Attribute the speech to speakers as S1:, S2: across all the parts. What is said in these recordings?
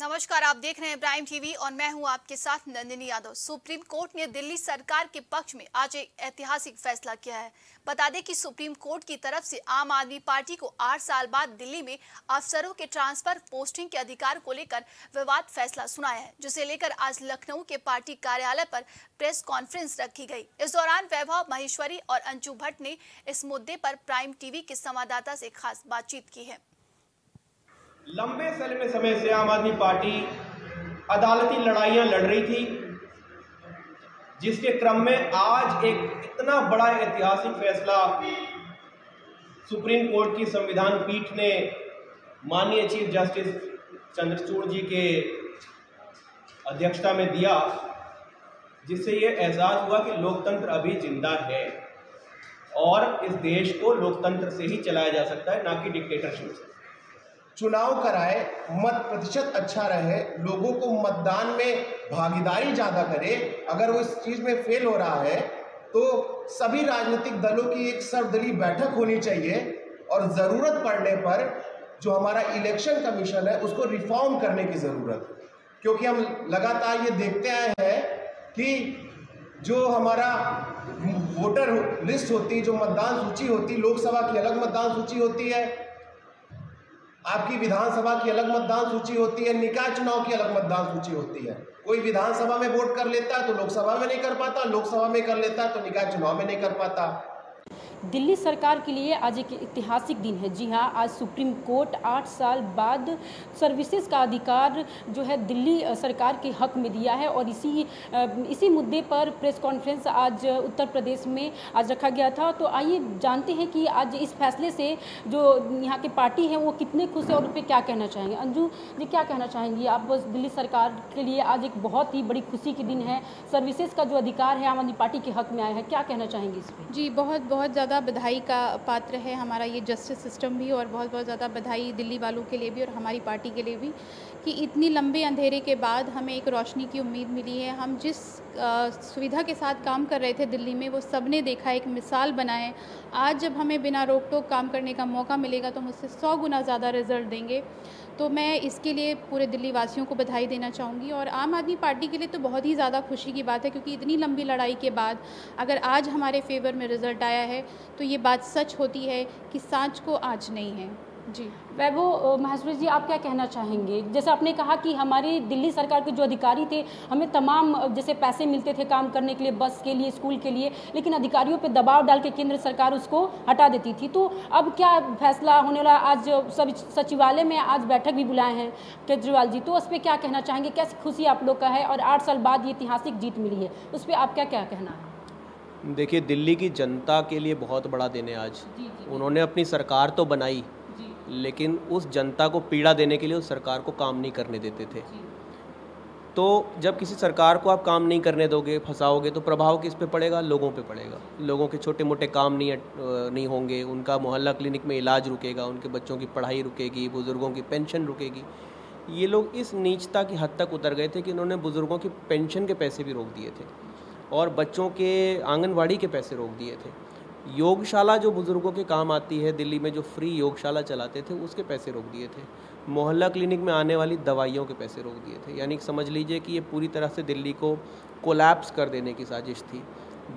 S1: नमस्कार, आप देख रहे हैं प्राइम टीवी और मैं हूँ आपके साथ नंदिनी यादव। सुप्रीम कोर्ट ने दिल्ली सरकार के पक्ष में आज एक ऐतिहासिक फैसला किया है। बता दें कि सुप्रीम कोर्ट की तरफ़ से आम आदमी पार्टी को आठ साल बाद दिल्ली में अफसरों के ट्रांसफ़र, पोस्टिंग के अधिकार को लेकर विवाद फैसला सुनाया है, जिसे लेकर आज लखनऊ के पार्टी कार्यालय पर प्रेस कॉन्फ्रेंस रखी गई। इस दौरान वैभव महेश्वरी और अंशु भट्ट ने इस मुद्दे पर प्राइम टीवी के संवाददाता से खास बातचीत की है।
S2: लंबे समय समय से आम आदमी पार्टी, अदालती लड़ाइयाँ लड़ रही थी, जिसके क्रम में आज एक इतना बड़ा ऐतिहासिक फैसला सुप्रीम कोर्ट की संविधान पीठ ने माननीय चीफ जस्टिस चंद्रचूड़ जी के अध्यक्षता में दिया, जिससे ये एहसास हुआ कि लोकतंत्र अभी ज़िंदा है और इस देश को लोकतंत्र से ही चलाया जा सकता है, ना कि डिक्टेटरशिप से।
S3: चुनाव कराए, मत प्रतिशत अच्छा रहे, लोगों को मतदान में भागीदारी ज़्यादा करे, अगर वो इस चीज़ में फेल हो रहा है तो सभी राजनीतिक दलों की एक सर्वदलीय बैठक होनी चाहिए और ज़रूरत पड़ने पर जो हमारा इलेक्शन कमीशन है, उसको रिफॉर्म करने की ज़रूरत। है क्योंकि हम लगातार ये देखते आए हैं कि जो हमारा वोटर लिस्ट होती है जो मतदान सूची होती है लोकसभा की अलग मतदान सूची होती है आपकी विधानसभा की अलग मतदान सूची होती है, निकाय चुनाव की अलग मतदान सूची होती है। कोई विधानसभा में वोट कर लेता है तो लोकसभा में नहीं कर पाता, लोकसभा में कर लेता है तो निकाय चुनाव में नहीं कर पाता।
S4: दिल्ली सरकार के लिए आज एक ऐतिहासिक दिन है। जी हाँ आज सुप्रीम कोर्ट आठ साल बाद सर्विसेज़ का अधिकार जो है दिल्ली सरकार के हक में दिया है और इसी इसी मुद्दे पर प्रेस कॉन्फ्रेंस आज उत्तर प्रदेश में आज रखा गया था। तो आइए जानते हैं कि आज इस फैसले से जो यहाँ की पार्टी है वो कितने खुश है और उन पर क्या कहना चाहेंगे? अंजू जी, क्या कहना चाहेंगी? आप दिल्ली सरकार के लिए आज एक बहुत ही बड़ी खुशी के दिन है। सर्विसेज़ का जो अधिकार है आम आदमी पार्टी के हक में आया है, क्या कहना चाहेंगे इस पर
S5: जी, बहुत बहुत ज़्यादा बधाई का पात्र है हमारा ये जस्टिस सिस्टम भी और बहुत बहुत ज़्यादा बधाई दिल्ली वालों के लिए भी और हमारी पार्टी के लिए भी कि इतनी लंबे अंधेरे के बाद हमें एक रोशनी की उम्मीद मिली है। हम जिस सुविधा के साथ काम कर रहे थे दिल्ली में, वो सबने देखा, एक मिसाल बनाए। आज जब हमें बिना रोक टोक काम करने का मौका मिलेगा तो हम उससे सौ गुना ज़्यादा रिज़ल्ट देंगे। तो मैं इसके लिए पूरे दिल्ली वासियों को बधाई देना चाहूँगी। और आम आदमी पार्टी के लिए तो बहुत ही ज़्यादा खुशी की बात है, क्योंकि इतनी लंबी लड़ाई के बाद अगर आज हमारे फेवर में रिज़ल्ट आया है तो ये बात सच होती है कि सांच को आज नहीं है। जी।
S4: वैभव महेश्वरी जी आप क्या कहना चाहेंगे? जैसे आपने कहा कि हमारी दिल्ली सरकार के जो अधिकारी थे हमें तमाम जैसे पैसे मिलते थे काम करने के लिए बस के लिए स्कूल के लिए लेकिन अधिकारियों पे दबाव डाल के केंद्र सरकार उसको हटा देती थी। तो अब क्या फैसला होने वाला आज सब सचिवालय में आज बैठक भी बुलाए हैं केजरीवाल जी तो उस पर क्या कहना चाहेंगे? कैसी खुशी आप लोग का है और आठ साल बाद ये ऐतिहासिक जीत मिली है उस पर आप क्या क्या कहना है?
S2: देखिए दिल्ली की जनता के लिए बहुत बड़ा दिन है आज। उन्होंने अपनी सरकार तो बनाई लेकिन उस जनता को पीड़ा देने के लिए उस सरकार को काम नहीं करने देते थे। तो जब किसी सरकार को आप काम नहीं करने दोगे, फंसाओगे तो प्रभाव किस पे पड़ेगा? लोगों पे पड़ेगा। लोगों के छोटे मोटे काम नहीं नहीं होंगे। उनका मोहल्ला क्लिनिक में इलाज रुकेगा, उनके बच्चों की पढ़ाई रुकेगी, बुज़ुर्गों की पेंशन रुकेगी। ये लोग इस नीचता की हद तक उतर गए थे कि इन्होंने बुज़ुर्गों की पेंशन के पैसे भी रोक दिए थे और बच्चों के आंगनवाड़ी के पैसे रोक दिए थे। योगशाला जो बुज़ुर्गों के काम आती है, दिल्ली में जो फ्री योगशाला चलाते थे, उसके पैसे रोक दिए थे। मोहल्ला क्लिनिक में आने वाली दवाइयों के पैसे रोक दिए थे। यानी समझ लीजिए कि ये पूरी तरह से दिल्ली को कोलैप्स कर देने की साजिश थी।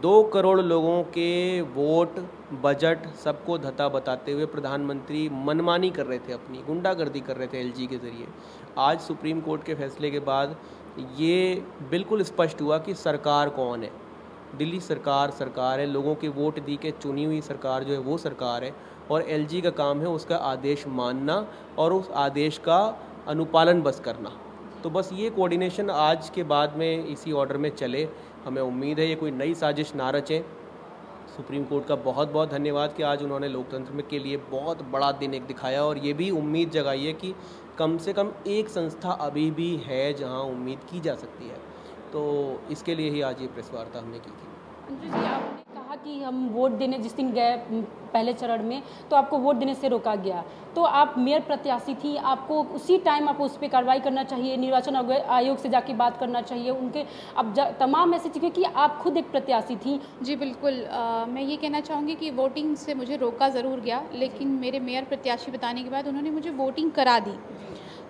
S2: दो करोड़ लोगों के वोट बजट सबको धता बताते हुए प्रधानमंत्री मनमानी कर रहे थे अपनी, गुंडागर्दी कर रहे थे एलजी के ज़रिए। आज सुप्रीम कोर्ट के फैसले के बाद ये बिल्कुल स्पष्ट हुआ कि सरकार कौन है। दिल्ली सरकार सरकार है, लोगों के वोट दी के चुनी हुई सरकार जो है वो सरकार है और एलजी का काम है उसका आदेश मानना और उस आदेश का अनुपालन बस करना। तो बस ये कोऑर्डिनेशन आज के बाद में इसी ऑर्डर में चले। हमें उम्मीद है ये कोई नई साजिश ना रचें। सुप्रीम कोर्ट का बहुत बहुत धन्यवाद कि आज उन्होंने लोकतंत्र में के लिए बहुत बड़ा दिन एक दिखाया और ये भी उम्मीद जगाई है कि कम से कम एक संस्था अभी भी है जहाँ उम्मीद की जा सकती है। तो इसके लिए ही आज ये प्रेस वार्ता हमने की थी।
S4: जी आपने कहा कि हम वोट देने जिस दिन गए पहले चरण में तो आपको वोट देने से रोका गया। तो आप मेयर प्रत्याशी थी आपको उसी टाइम आपको उस पर कार्रवाई करना चाहिए निर्वाचन आयोग से जाके बात करना चाहिए उनके अब तमाम ऐसे चीज़ें कि आप खुद एक प्रत्याशी थी।
S5: जी बिल्कुल आ, मैं ये कहना चाहूँगी कि वोटिंग से मुझे रोका ज़रूर गया लेकिन मेरे मेयर प्रत्याशी बताने के बाद उन्होंने मुझे वोटिंग करा दी।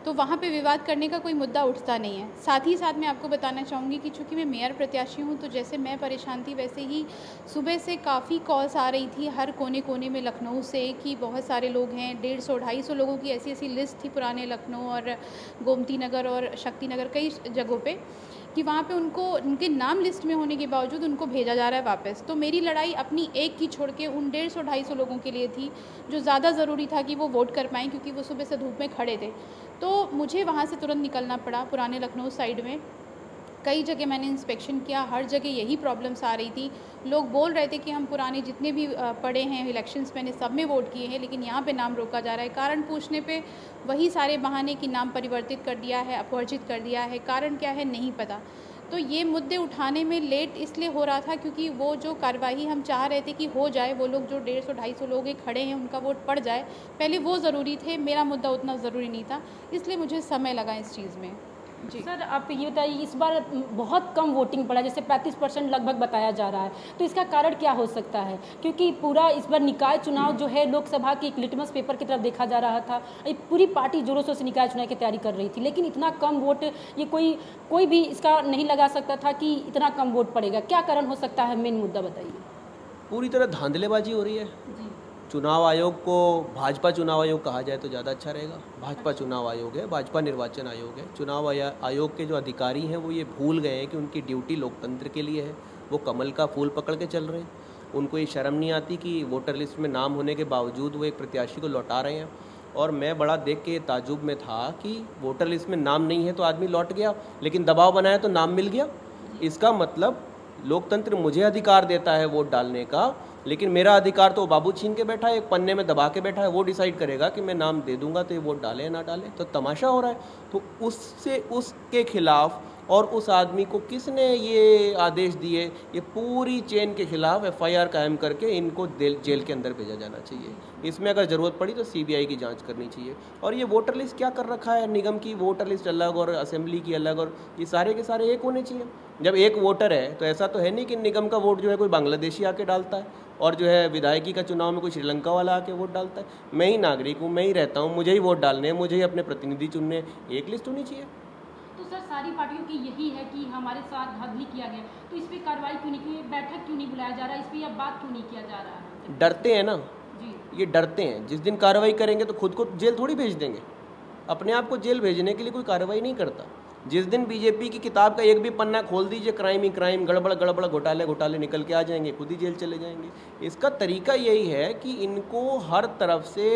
S5: तो वहाँ पे विवाद करने का कोई मुद्दा उठता नहीं है। साथ ही साथ मैं आपको बताना चाहूँगी कि चूँकि मैं मेयर प्रत्याशी हूँ तो जैसे मैं परेशान थी, वैसे ही सुबह से काफ़ी कॉल्स आ रही थी हर कोने कोने में लखनऊ से कि बहुत सारे लोग हैं, डेढ़ सौ, ढाई सौ लोगों की ऐसी ऐसी लिस्ट थी पुराने लखनऊ और गोमती नगर और शक्ति नगर कई जगहों पर कि वहाँ पे उनको, उनके नाम लिस्ट में होने के बावजूद उनको भेजा जा रहा है वापस। तो मेरी लड़ाई अपनी एक की छोड़ के उन डेढ़ सौ, ढाई सौ लोगों के लिए थी, जो ज़्यादा ज़रूरी था कि वो वोट कर पाएँ, क्योंकि वो सुबह से धूप में खड़े थे। तो मुझे वहाँ से तुरंत निकलना पड़ा, पुराने लखनऊ साइड में। कई जगह मैंने इंस्पेक्शन किया, हर जगह यही प्रॉब्लम्स आ रही थी। लोग बोल रहे थे कि हम पुराने जितने भी पड़े हैं इलेक्शंस मैंने सब में वोट किए हैं, लेकिन यहाँ पे नाम रोका जा रहा है। कारण पूछने पे वही सारे बहाने कि नाम परिवर्तित कर दिया है, अपवर्जित कर दिया है, कारण क्या है नहीं पता। तो ये मुद्दे उठाने में लेट इसलिए हो रहा था क्योंकि वो जो कार्रवाई हम चाह रहे थे कि हो जाए, वो लोग जो डेढ़ सौ, ढाई सौ लोग खड़े हैं, उनका वोट पड़ जाए, पहले वो ज़रूरी थे, मेरा मुद्दा उतना ज़रूरी नहीं था, इसलिए मुझे समय लगा इस चीज़ में।
S4: सर आप ये बताइए इस बार बहुत कम वोटिंग पड़ा जैसे 35 परसेंट लगभग बताया जा रहा है। तो इसका कारण क्या हो सकता है? क्योंकि पूरा इस बार निकाय चुनाव जो है लोकसभा की एक लिटमस पेपर की तरफ़ देखा जा रहा था। पूरी पार्टी जोरों शोर से निकाय चुनाव की तैयारी कर रही थी लेकिन इतना कम वोट ये कोई कोई भी इसका नहीं लगा सकता था कि इतना कम वोट पड़ेगा। क्या कारण हो सकता है? मेन मुद्दा बताइए।
S2: पूरी तरह धांधलेबाजी हो रही है। जी। चुनाव आयोग को भाजपा चुनाव आयोग कहा जाए तो ज़्यादा अच्छा रहेगा। भाजपा चुनाव आयोग है, भाजपा निर्वाचन आयोग है। चुनाव आयोग के जो अधिकारी हैं वो ये भूल गए हैं कि उनकी ड्यूटी लोकतंत्र के लिए है। वो कमल का फूल पकड़ के चल रहे हैं। उनको ये शर्म नहीं आती कि वोटर लिस्ट में नाम होने के बावजूद वो एक प्रत्याशी को लौटा रहे हैं। और मैं बड़ा देख के ताजुब में था कि वोटर लिस्ट में नाम नहीं है तो आदमी लौट गया, लेकिन दबाव बनाया तो नाम मिल गया। इसका मतलब लोकतंत्र मुझे अधिकार देता है वोट डालने का लेकिन मेरा अधिकार तो बाबू छीन के बैठा है, एक पन्ने में दबा के बैठा है, वो डिसाइड करेगा कि मैं नाम दे दूँगा तो ये वोट डाले ना डाले तो तमाशा हो रहा है। तो उससे, उसके खिलाफ और उस आदमी को किसने ये आदेश दिए? ये पूरी चेन के खिलाफ एफआईआर कायम करके इनको जेल के अंदर भेजा जाना चाहिए। इसमें अगर ज़रूरत पड़ी तो सीबीआई की जाँच करनी चाहिए। और ये वोटर लिस्ट क्या कर रखा है? निगम की वोटर लिस्ट अलग और असेंबली की अलग और ये सारे के सारे एक होने चाहिए। जब एक वोटर है तो ऐसा तो है नहीं कि निगम का वोट जो है कोई बांग्लादेशी आके डालता है और जो है विधायकी का चुनाव में कोई श्रीलंका वाला आके वोट डालता है। मैं ही नागरिक हूँ, मैं ही रहता हूँ, मुझे ही वोट डालने हैं, मुझे ही अपने प्रतिनिधि चुनने एक लिस्ट होनी चाहिए।
S4: सर सारी पार्टियों की यही है कि हमारे साथ धांधली किया गया। तो इस पर कार्रवाई क्यों नहीं की? बैठक क्यों नहीं बुलाया जा रहा? है इस पर अब बात क्यों नहीं किया जा रहा? है
S2: डरते हैं ना? जी। ये डरते हैं। जिस दिन कार्रवाई करेंगे तो खुद को जेल थोड़ी भेज देंगे। अपने आप को जेल भेजने के लिए कोई कार्रवाई नहीं करता। जिस दिन बीजेपी की किताब का एक भी पन्ना खोल दीजिए, क्राइम ही क्राइम, गड़बड़ गड़बड़, घोटाले घोटाले निकल के आ जाएँगे, खुद ही जेल चले जाएँगे। इसका तरीका यही है कि इनको हर तरफ़ से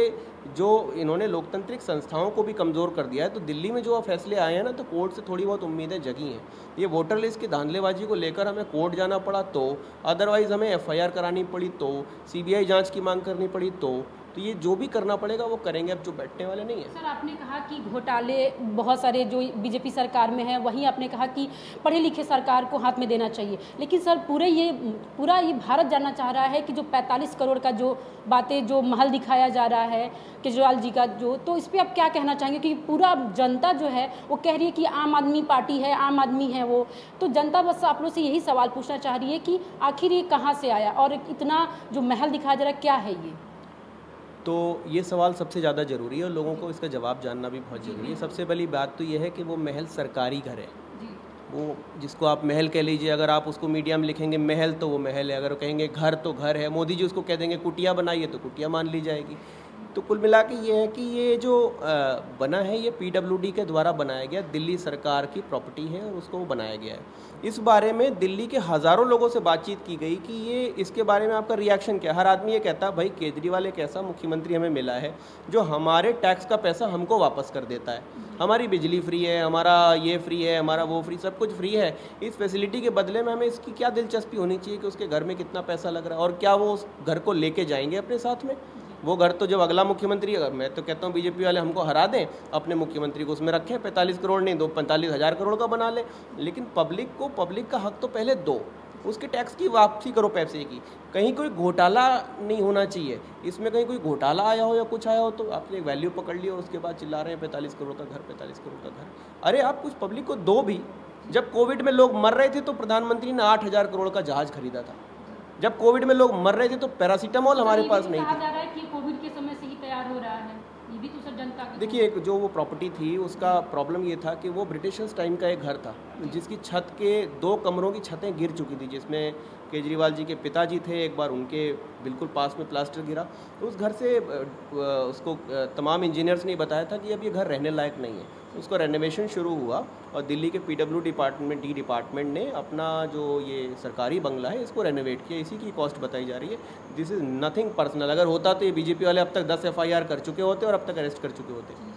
S2: जो इन्होंने लोकतांत्रिक संस्थाओं को भी कमज़ोर कर दिया है तो दिल्ली में जो फैसले आए हैं ना तो कोर्ट से थोड़ी बहुत उम्मीदें जगी हैं। ये वोटर लिस्ट की धांधलेबाजी को लेकर हमें कोर्ट जाना पड़ा तो अदरवाइज़ हमें एफआईआर करानी पड़ी तो सीबीआई जाँच की मांग करनी पड़ी तो तो ये जो भी करना पड़ेगा वो करेंगे, अब जो बैठने वाले नहीं है।
S4: सर, आपने कहा कि घोटाले बहुत सारे जो बीजेपी सरकार में है, वहीं आपने कहा कि पढ़े लिखे सरकार को हाथ में देना चाहिए। लेकिन सर, पूरे ये, पूरा ये भारत जानना चाह रहा है कि जो 45 करोड़ का जो बातें, जो महल दिखाया जा रहा है, केजरीवाल जी का जो तो इस पर आप क्या कहना चाहेंगे? कि पूरा जनता जो है, वो कह रही है कि आम आदमी पार्टी है, आम आदमी है वो। तो जनता बस आप लोग से यही सवाल पूछना चाह रही है कि आखिर ये कहाँ से आया? और इतना जो महल दिखाया जा रहा है, क्या है ये?
S2: तो ये सवाल सबसे ज़्यादा ज़रूरी है और लोगों को इसका जवाब जानना भी बहुत ज़रूरी है। सबसे पहली बात तो ये है कि वो महल सरकारी घर है। वो जिसको आप महल कह लीजिए अगर आप उसको मीडिया में लिखेंगे महल तो वो महल है अगर कहेंगे घर तो घर है मोदी जी उसको कह देंगे कुटिया बनाइए तो कुटिया मान ली जाएगी। तो कुल मिला के ये है कि ये जो बना है, ये पीडब्ल्यूडी के द्वारा बनाया गया दिल्ली सरकार की प्रॉपर्टी है और उसको बनाया गया है। इस बारे में दिल्ली के हज़ारों लोगों से बातचीत की गई कि ये, इसके बारे में आपका रिएक्शन क्या हर आदमी ये कहता भाई, केजरीवाल एक ऐसा मुख्यमंत्री हमें मिला है, जो हमारे टैक्स का पैसा हमको वापस कर देता है। हमारी बिजली फ्री है, हमारा ये फ्री है, हमारा वो फ्री सब कुछ फ्री है। इस फैसिलिटी के बदले में हमें इसकी क्या दिलचस्पी होनी चाहिए कि उसके घर में कितना पैसा लग रहा है और क्या वो उस घर को लेके जाएँगे अपने साथ में? वो घर तो जब अगला मुख्यमंत्री अगर मैं तो कहता हूँ बीजेपी वाले हमको हरा दें अपने मुख्यमंत्री को उसमें रखें पैंतालीस करोड़ नहीं दो पैंतालीस हज़ार करोड़ का बना लें। लेकिन पब्लिक को पब्लिक का हक तो पहले दो उसके टैक्स की वापसी करो पैसे की। कहीं कोई घोटाला नहीं होना चाहिए। इसमें कहीं कोई घोटाला आया हो या कुछ आया हो तो आपने एक वैल्यू पकड़ लिया और उसके बाद चिल्ला रहे हैं पैंतालीस करोड़ का घर पैंतालीस करोड़ का घर। अरे आप कुछ पब्लिक को दो भी। जब कोविड में लोग मर रहे थे तो प्रधानमंत्री ने आठ हज़ार करोड़ का जहाज़ खरीदा था। जब कोविड में लोग मर रहे थे तो पैरासीटामोल हमारे पास नहीं था
S4: जा रहा है कि कोविड के समय से ही तैयार हो रहा है ये भी तो सर जनता
S2: देखिए, एक जो वो प्रॉपर्टी थी, उसका प्रॉब्लम ये था कि वो ब्रिटिशर्स टाइम का एक घर था, जिसकी छत के दो कमरों की छतें गिर चुकी थी, जिसमें केजरीवाल जी के पिताजी थे, एक बार उनके बिल्कुल पास में प्लास्टर गिरा। तो उस घर से उसको तमाम इंजीनियर्स ने बताया था कि अब ये घर रहने लायक नहीं है। उसका रेनोवेशन शुरू हुआ और दिल्ली के पीडब्ल्यू डिपार्टमेंट डी डिपार्टमेंट ने अपना जो ये सरकारी बंगला है, इसको रेनोवेट किया। इसी की कॉस्ट बताई जा रही है। दिस इज़ नथिंग पर्सनल अगर होता तो ये बीजेपी वाले अब तक दस एफ़ कर चुके होते और अब तक अरेस्ट कर चुके होते।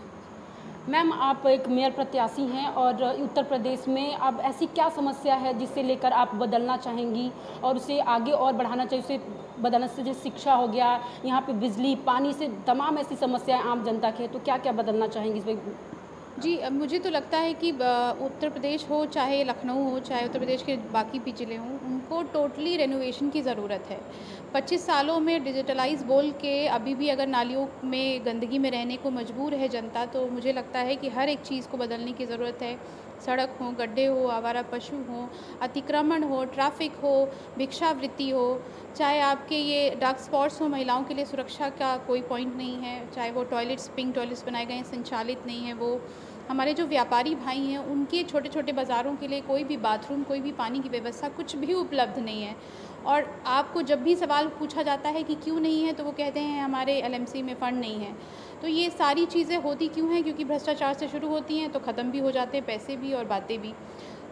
S4: मैम, आप एक मेयर प्रत्याशी हैं और उत्तर प्रदेश में अब ऐसी क्या समस्या है जिससे लेकर आप बदलना चाहेंगी और उसे आगे और बढ़ाना चाहिए, उसे बदलना से जैसे शिक्षा हो गया, यहाँ पे बिजली, पानी से तमाम ऐसी समस्याएँ आम जनता की है तो क्या क्या बदलना चाहेंगी इसमें
S5: जी मुझे तो लगता है कि उत्तर प्रदेश हो, चाहे लखनऊ हो, चाहे उत्तर प्रदेश के बाकी भी ज़िले हों, उनको टोटली रेनोवेशन की ज़रूरत है। 25 सालों में डिजिटलाइज बोल के अभी भी अगर नालियों में गंदगी में रहने को मजबूर है जनता तो मुझे लगता है कि हर एक चीज़ को बदलने की ज़रूरत है। सड़क हो, गड्ढे हो, आवारा पशु हो, अतिक्रमण हो, ट्रैफ़िक हो, भिक्षावृत्ति हो, चाहे आपके ये डार्क स्पॉट्स हो, महिलाओं के लिए सुरक्षा का कोई पॉइंट नहीं है, चाहे वो टॉयलेट्स पिंक टॉयलेट्स बनाए गए हैं, संचालित नहीं है वो। हमारे जो व्यापारी भाई हैं, उनके छोटे छोटे बाज़ारों के लिए कोई भी बाथरूम कोई भी पानी की व्यवस्था कुछ भी उपलब्ध नहीं है। और आपको जब भी सवाल पूछा जाता है कि क्यों नहीं है तो वो कहते हैं, हमारे एलएमसी में फ़ंड नहीं है। तो ये सारी चीज़ें होती क्यों हैं? क्योंकि भ्रष्टाचार से शुरू होती हैं तो ख़त्म भी हो जाते हैं, पैसे भी और बातें भी।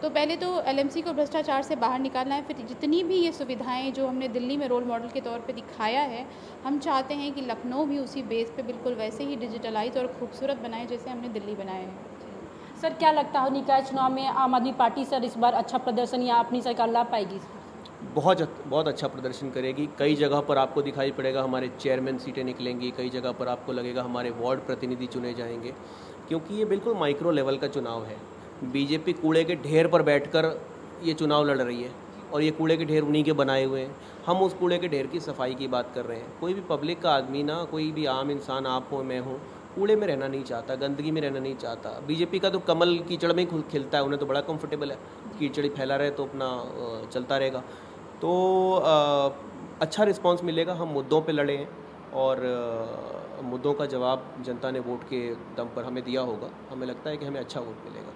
S5: तो पहले तो एलएमसी को भ्रष्टाचार से बाहर निकालना है, फिर जितनी भी ये सुविधाएँ जो हमने दिल्ली में रोल मॉडल के तौर पे दिखाया है, हम चाहते हैं कि लखनऊ भी उसी बेस पे बिल्कुल वैसे ही डिजिटलाइज और खूबसूरत बनाए, जैसे हमने दिल्ली बनाए हैं।
S4: सर, क्या लगता है निकाय चुनाव में आम आदमी पार्टी, सर, इस बार अच्छा प्रदर्शन या अपनी सरकार ला पाएगी?
S2: बहुत बहुत अच्छा प्रदर्शन करेगी। कई जगह पर आपको दिखाई पड़ेगा हमारे चेयरमैन सीटें निकलेंगी कई जगह पर आपको लगेगा हमारे वार्ड प्रतिनिधि चुने जाएँगे क्योंकि ये बिल्कुल माइक्रो लेवल का चुनाव है। बीजेपी कूड़े के ढेर पर बैठकर ये चुनाव लड़ रही है और ये कूड़े के ढेर उन्हीं के बनाए हुए हैं। हम उस कूड़े के ढेर की सफ़ाई की बात कर रहे हैं। कोई भी पब्लिक का आदमी ना कोई भी आम इंसान आप हो मैं हूँ कूड़े में रहना नहीं चाहता गंदगी में रहना नहीं चाहता। बीजेपी का तो कमल कीचड़ में ही खिलता है उन्हें तो बड़ा कंफर्टेबल है। कीचड़ी फैला रहे तो अपना चलता रहेगा। तो अच्छा रिस्पांस मिलेगा, हम मुद्दों पे लड़े हैं और मुद्दों का जवाब जनता ने वोट के दम पर हमें दिया होगा। हमें लगता है कि हमें अच्छा वोट मिलेगा।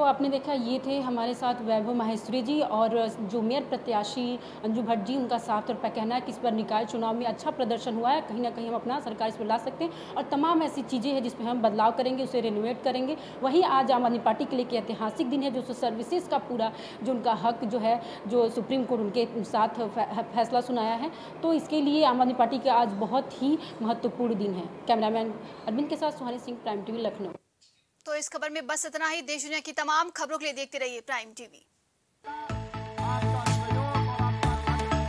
S4: तो आपने देखा, ये थे हमारे साथ वैभव माहेश्वरी जी और जो मेयर प्रत्याशी अंजू भट्ट जी, उनका साफ़ तौर पर कहना है कि इस बार निकाय चुनाव में अच्छा प्रदर्शन हुआ है। कहीं ना कहीं हम अपना सरकार इस पर ला सकते हैं और तमाम ऐसी चीज़ें हैं जिसमें हम बदलाव करेंगे, उसे रिनोवेट करेंगे। वहीं आज आम आदमी पार्टी के लिए ऐतिहासिक दिन है, जो सर्विसेज़ का पूरा, जो उनका हक जो है, जो सुप्रीम कोर्ट उनके साथ फैसला सुनाया है। तो इसके लिए आम आदमी पार्टी का आज बहुत ही महत्वपूर्ण दिन है। कैमरामैन अरविंद के साथ सुहानी सिंह प्राइम टीवी लखनऊ।
S1: तो इस खबर में बस इतना ही। देश दुनिया की तमाम खबरों के लिए देखते रहिए प्राइम टीवी।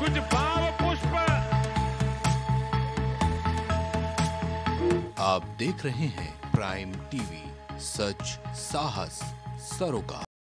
S1: कुछ भाव पुष्प।
S6: आप देख रहे हैं प्राइम टीवी सच साहस सरोकार।